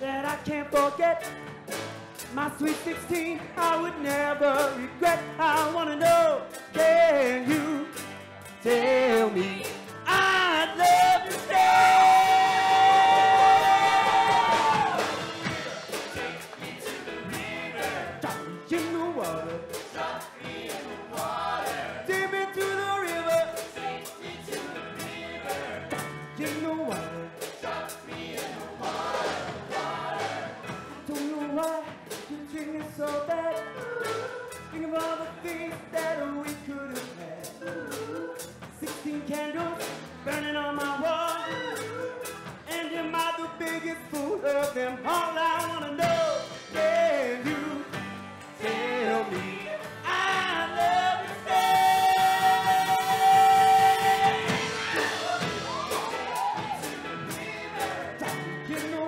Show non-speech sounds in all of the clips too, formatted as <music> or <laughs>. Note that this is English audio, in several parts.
that I can't forget. My sweet 16, I would never regret. I wanna know, can you tell me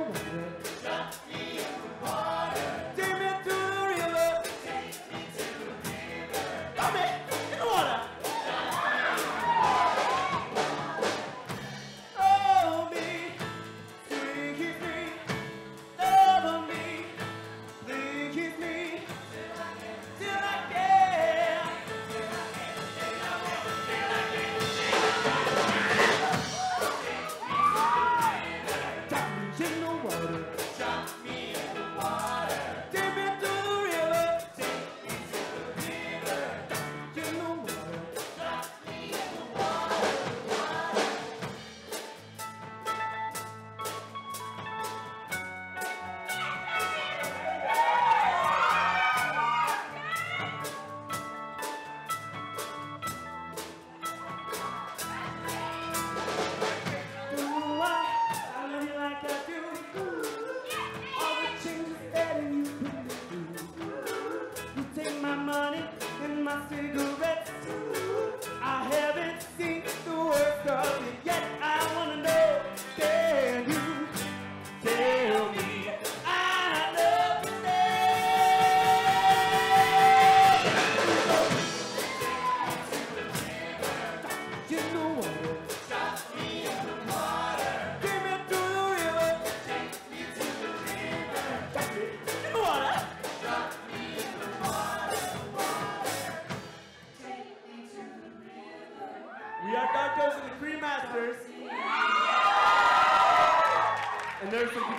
You know what?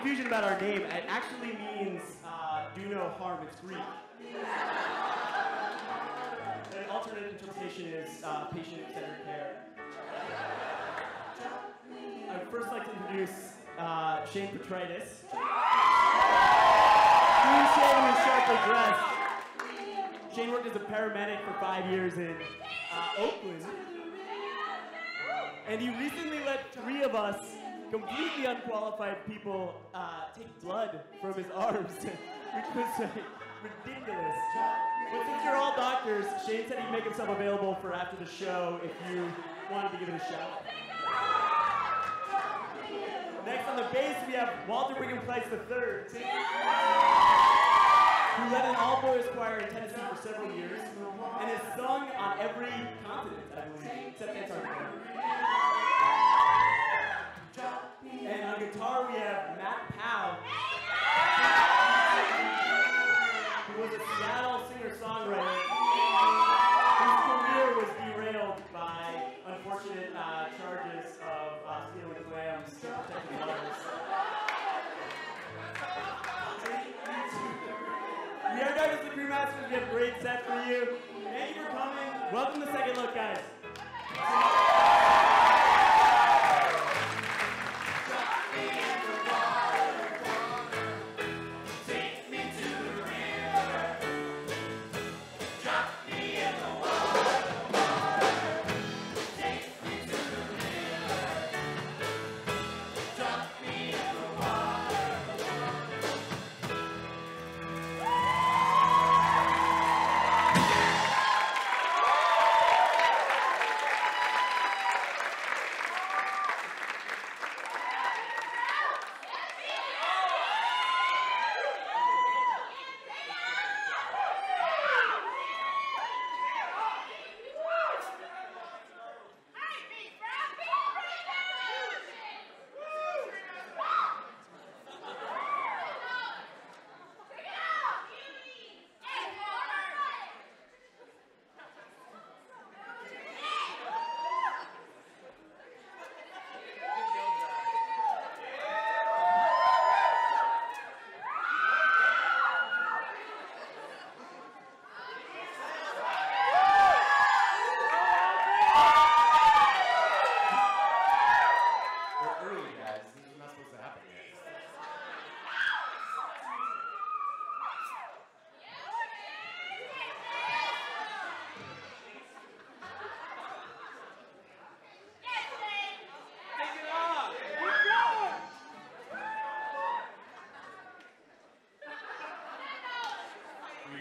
Confusion about our name. It actually means uh, do no harm. It's Greek. An alternate interpretation is uh, patient-centered care. I'd first like to introduce uh, Shane Petritis. Clean shaven sharply dressed. Shane worked as a paramedic for five years in uh, Oakland. And he recently let three of us, completely unqualified people, uh, take blood from his arms, <laughs> which was ridiculous. But since you're all doctors, Shane said he'd make himself available for after the show if you wanted to give it a shot. Next on the bass, we have Walter Wiggum Price III, who led an all-boys choir in Tennessee for several years, and is sung on every continent, I believe, except Antarctica. Guitar, we have Matt Powell, who was a Seattle singer-songwriter whose career was derailed by unfortunate uh, charges of uh, stealing clams to his. We are Douglas the Cremasters. We have a great set for you.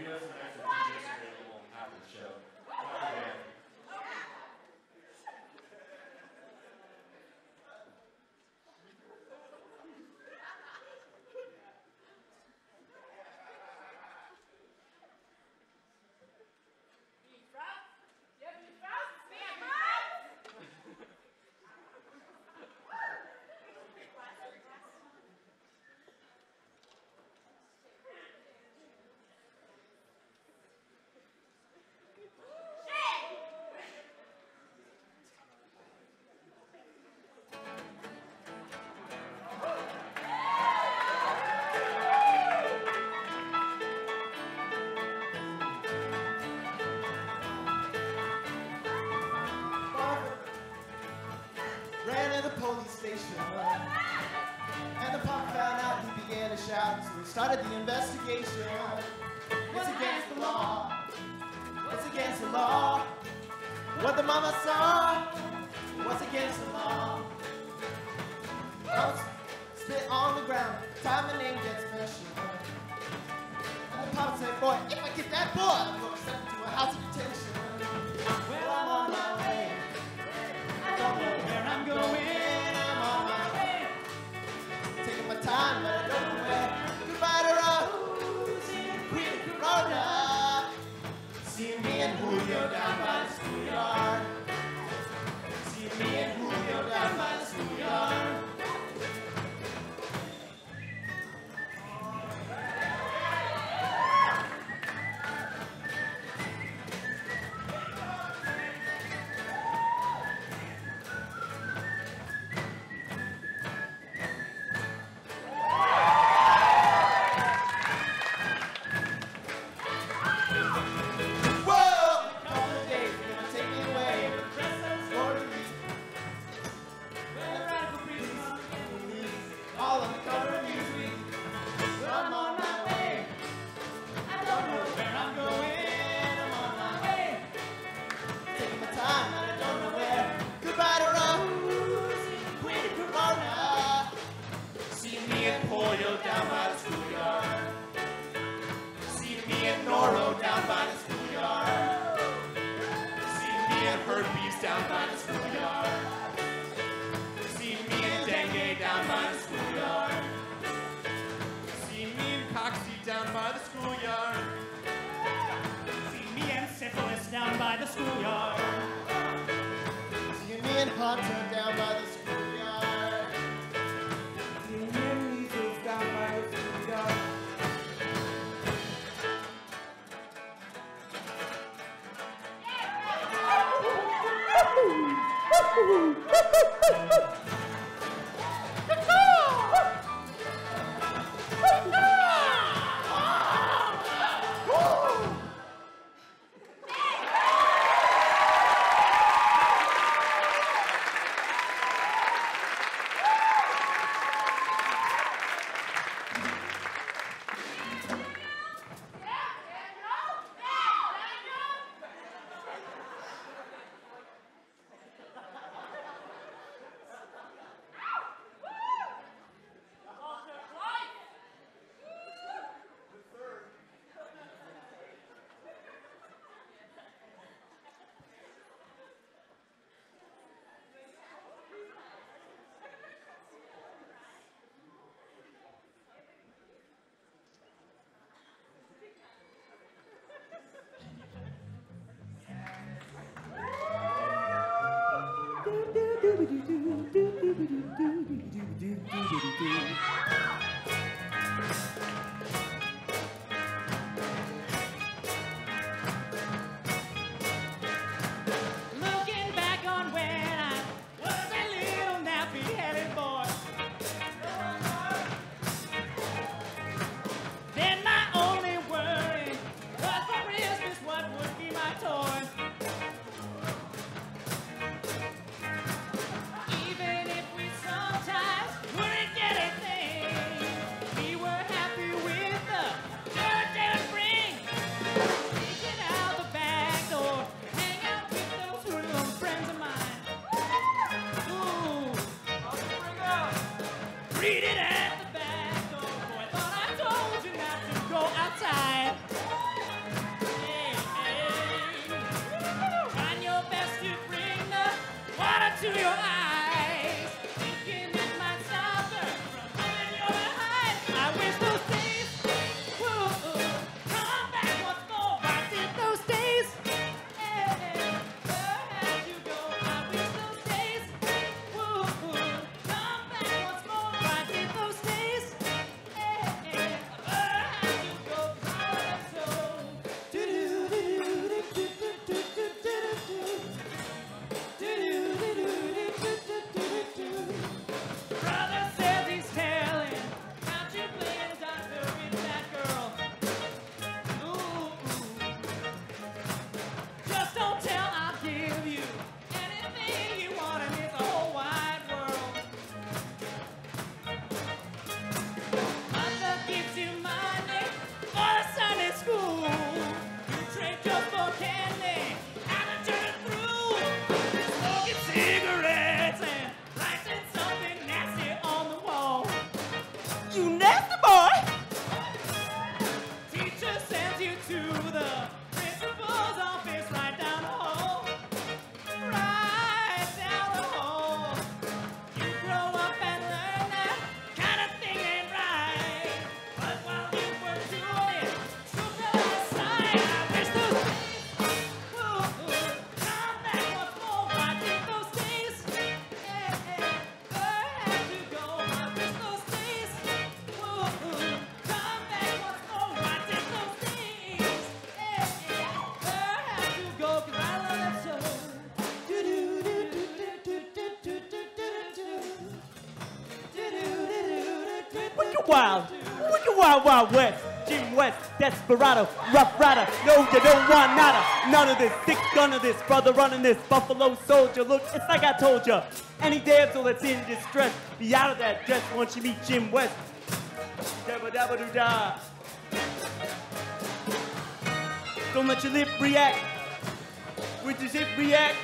Marina Sebastian. began to shout, so we started the investigation. It's against the law. It's against the law. What the mama saw was against the law. Bones spit on the ground. Time my name gets mentioned. And the pops said, boy, if I get that boy, I'm going to send him to a house of detention. Well, I'm on my way. I don't know where I'm going. I'm on my way. Taking my time, but I don't Hallelujah. Hot, turned down by the wild. Wicked wild, wild west. Jim West, desperado, rough rider. No, you don't want nada. None of this. Six gun of this. Brother running this. Buffalo soldier. Look, it's like I told ya. Any damsel that's in distress, be out of that dress once you meet Jim West. Dabba dabba doo da. Don't let your lip react. With your zip react.